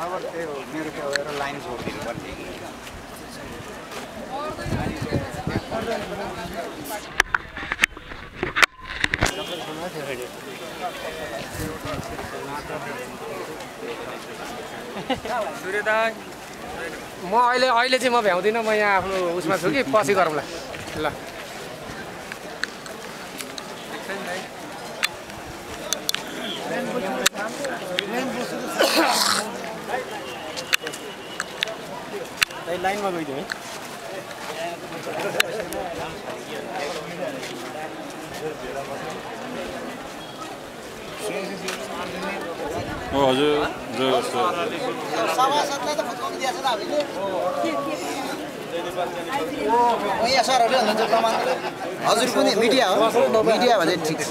Server त्यही हो मेरो त्यो एउटा लाइन छोडिदिनु पर्ने कि सूर्यदाय म अहिले अहिले चाहिँ म भ्याउँदिनँ म यहाँ आफ्नो उसमा छु कि पछि गरौँला ल त हामीले यहाँ सरहरूले हुनुहुन्छ कमानले हजुर पनि मिडिया हो मिडिया भने ठिक छ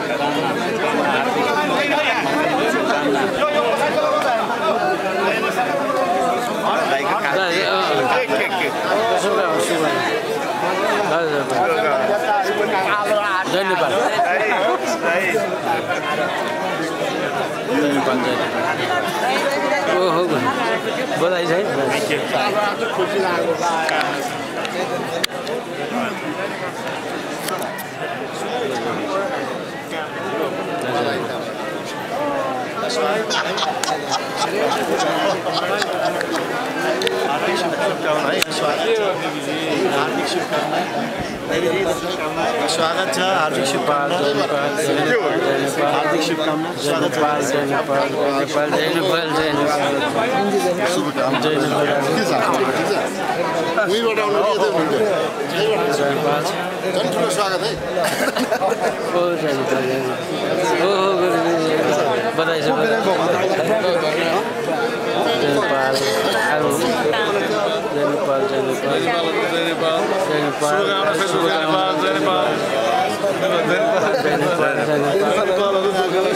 जय नेपाल ओहो बधाई छ है। हार्दिक शुभकामना है हार्दिक शुभकामना स्वागत छ हार्दिक शुभकामना हार्दिक शुभकामना स्वागत छ झन् ठुलो स्वागत है ओहो बधाई छ नेपाल अरू जय नेपाल जय नेपाल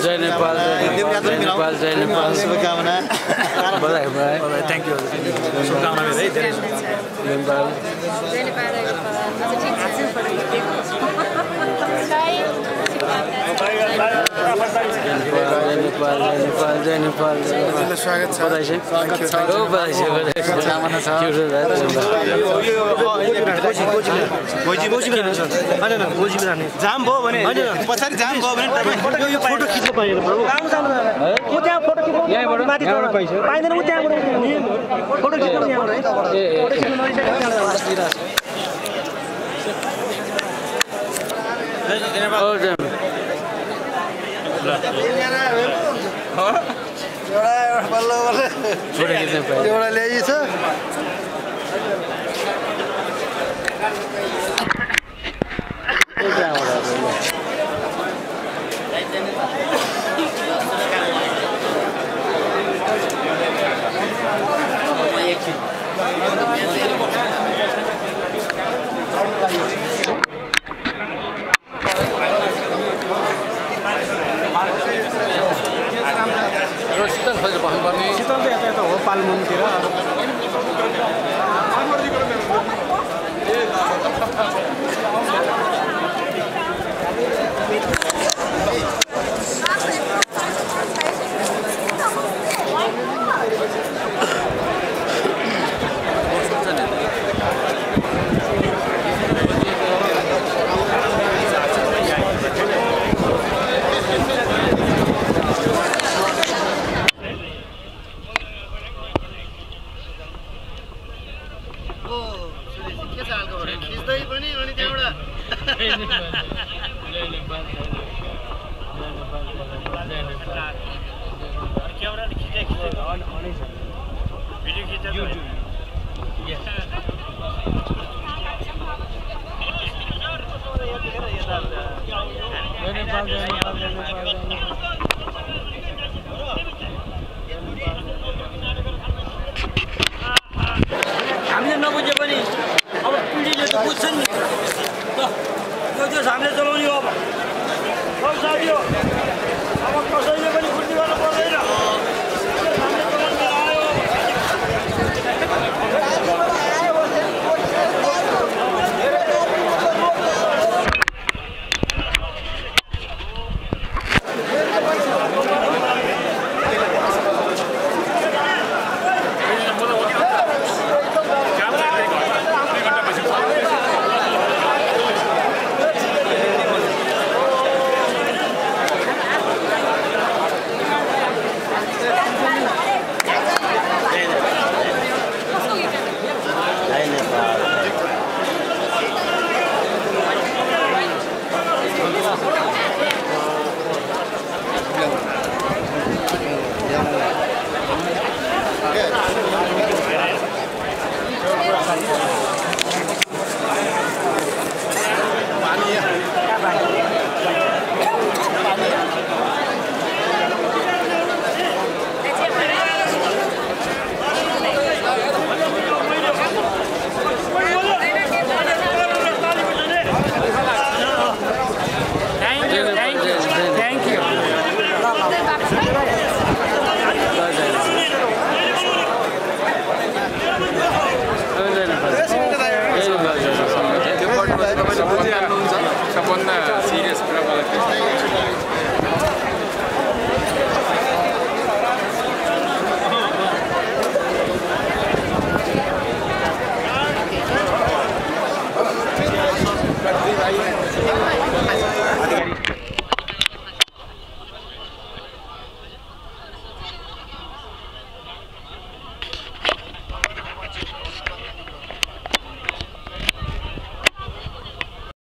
जय नेपाल जय नेपाल शुभकामना बधाई बधाई थ्याङ्क यू शुभकामना है नेपाल नेपाल जय नेपाल जय नेपाल स्वागत छ? जाम भयो भने पछाडि जाम भयो भने फोटो खिच्नु पाइएन पाइँदैन ऊ त्यहाँबाट फोटो खिच्नु एउटा ल्याइन्छ on, on his own. You do. Yes.